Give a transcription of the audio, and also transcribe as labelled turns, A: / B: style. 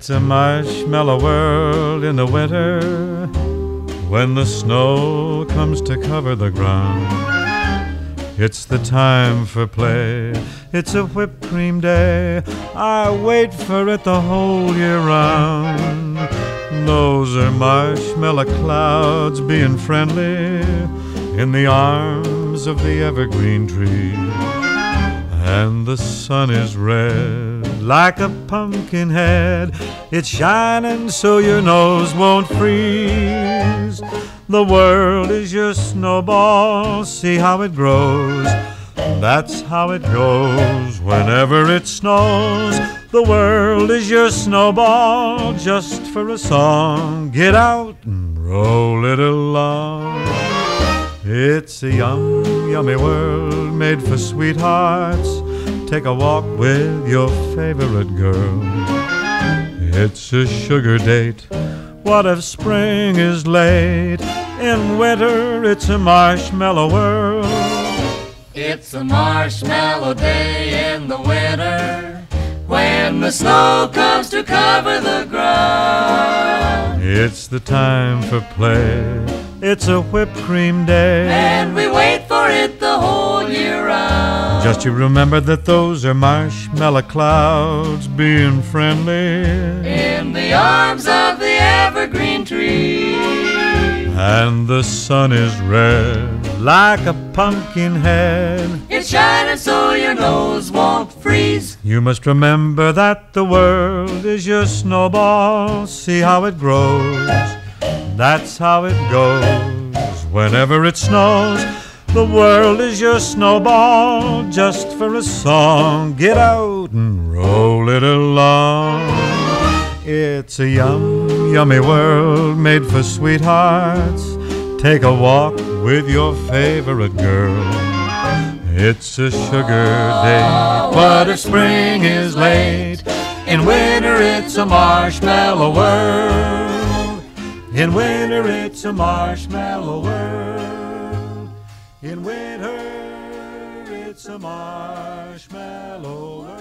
A: It's a marshmallow world in the winter when the snow comes to cover the ground. It's the time for play. It's a whipped cream day. I wait for it the whole year round. Those are marshmallow clouds being friendly in the arms of the evergreen tree. And the sun is red like a pumpkin head. It's shining so your nose won't freeze. The world is your snowball, see how it grows. That's how it goes whenever it snows. The world is your snowball, just for a song. Get out and roll it along. It's a yum, yummy world made for sweethearts. Take a walk with your favorite girl. It's a sugar date. What if spring is late? In winter, it's a marshmallow world.
B: It's a marshmallow day in the winter when the snow comes to cover the ground.
A: It's the time for play. It's a whipped cream day.
B: And we wait for it the whole year round.
A: Just you remember that those are marshmallow clouds being friendly.
B: In the arms of the evergreen tree.
A: And the sun is red like a pumpkin head.
B: It's shining so your nose won't freeze.
A: You must remember that the world is your snowball. See how it grows. That's how it goes. Whenever it snows, the world is your snowball. Just for a song, get out and roll it along. It's a yum, yummy world made for sweethearts. Take a walk with your favorite girl. It's a sugar day, but if spring is late, in winter it's a marshmallow world. In winter it's a marshmallow world. In winter it's a marshmallow world.